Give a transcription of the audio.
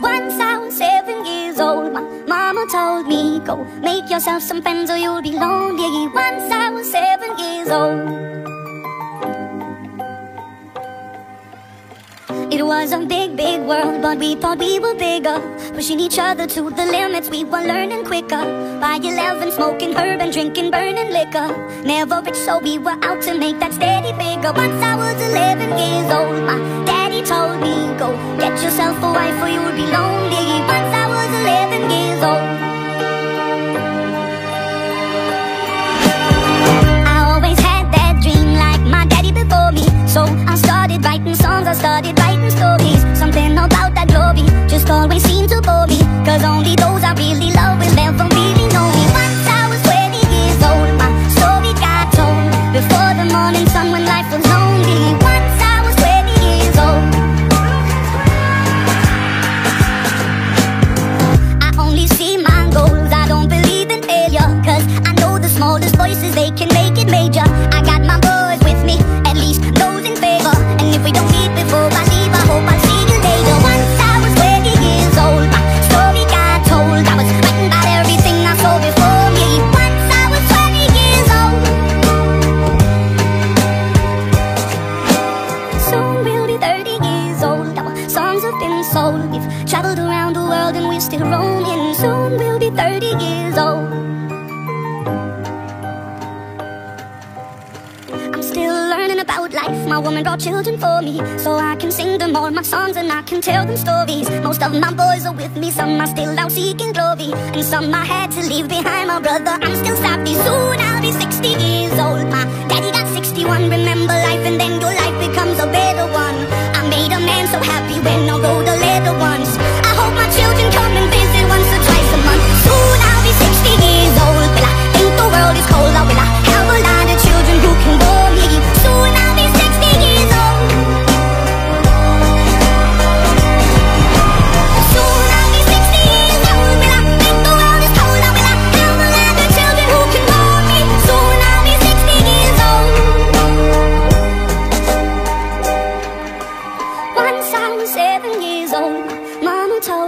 Once I was seven years old, my mama told me, Go make yourself some friends or you'll be lonely. Once I was seven years old. It was a big, big world, but we thought we were bigger. Pushing each other to the limits, we were learning quicker. By 11, smoking herb and drinking burning liquor. Never rich, so we were out to make that steady figure. Once I was 11 years yourself a wife or you'll be lonely. Once I was 11 years old. I always had that dream like my daddy before me. So I started writing songs, I started writing stories. Something about that glory just always seemed to bore me. Cause only those can make it major. I got my boys with me, at least those in favor. And if we don't meet before I leave, I hope I'll see you later. Once I was 20 years old, my story got told. I was writing about everything I saw before me. Once I was 20 years old. Soon we'll be 30 years old. Our songs have been sold. We've traveled around the world and we're still roaming. Soon we'll be 30 years old. About life. My woman brought children for me, so I can sing them all my songs and I can tell them stories. Most of my boys are with me, some are still out seeking glory, and some I had to leave behind. My brother, I'm still sappy. Soon I'll be 60 years old. My daddy got 61. Remember life, and then your life becomes a better one. I made a man so happy when I rode